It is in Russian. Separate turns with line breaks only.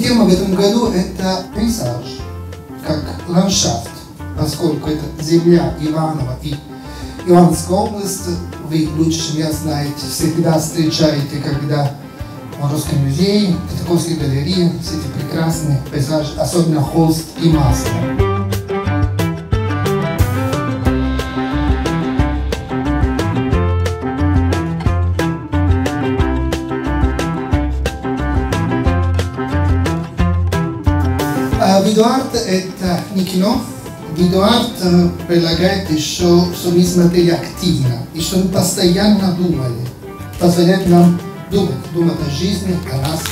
тема в этом году – это пейзаж, как ландшафт, поскольку это земля Иванова и Ивановская область, вы лучше, чем я знаете, всегда встречаете, когда в Русском музее, в Петраковской галерее, все эти прекрасные пейзажи, особенно холст и масло. Видеоарт – это не кино. Видеоарт предлагает еще, чтобы мы смотрели активно, и чтобы постоянно думали. Позволяет нам думать, думать о жизни, о нас,